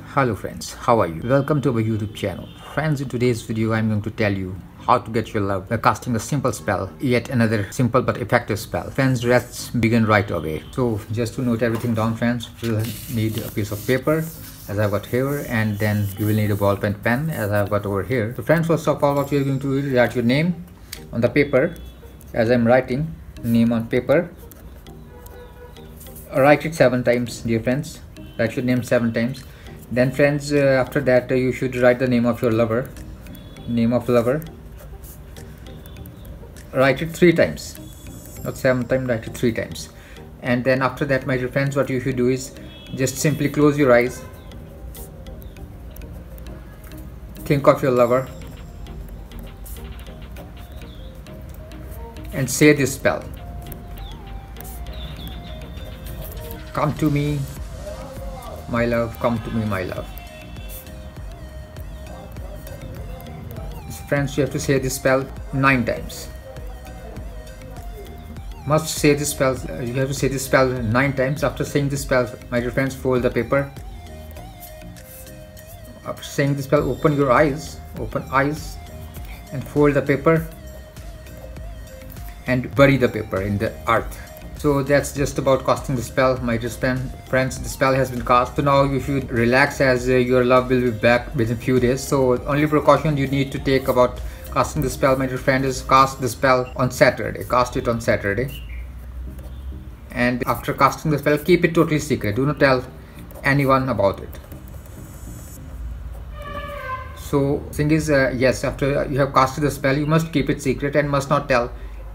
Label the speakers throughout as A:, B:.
A: Hello friends, how are you? Welcome to our YouTube channel. Friends, in today's video I'm going to tell you how to get your love by casting a simple spell, yet another simple but effective spell. Friends, let's begin right away. So just to note everything down friends, you'll need a piece of paper as I've got here and then you will need a ball pen pen as I've got over here. So friends, first of all what you're going to do is write your name on the paper as I'm writing name on paper. Write it seven times dear friends. Write your name seven times then friends uh, after that uh, you should write the name of your lover. Name of lover. Write it three times. Not seven times write it three times. And then after that my dear friends what you should do is just simply close your eyes. Think of your lover. And say this spell. Come to me my love, come to me, my love. Friends, you have to say this spell nine times. Must say this spell, uh, you have to say this spell nine times. After saying this spell, my dear friends, fold the paper. After saying this spell, open your eyes, open eyes, and fold the paper and bury the paper in the earth. So that's just about casting the spell my dear friend friends. The spell has been cast. So now you should relax as uh, your love will be back within a few days. So only precaution you need to take about casting the spell my dear friend is cast the spell on saturday. Cast it on saturday. And after casting the spell keep it totally secret. Do not tell anyone about it. So thing is uh, yes after you have casted the spell you must keep it secret and must not tell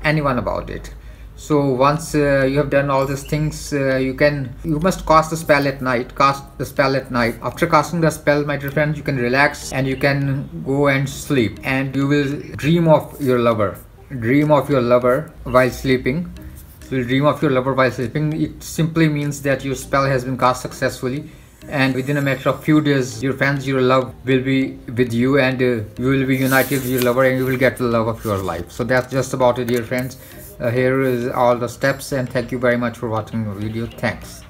A: anyone about it. So once uh, you have done all these things uh, you can you must cast the spell at night cast the spell at night. After casting the spell my dear friends you can relax and you can go and sleep. And you will dream of your lover. Dream of your lover while sleeping. Will dream of your lover while sleeping. It simply means that your spell has been cast successfully and within a matter of few days your friends your love will be with you and uh, you will be united with your lover and you will get the love of your life. So that's just about it dear friends. Uh, here is all the steps and thank you very much for watching the video. Thanks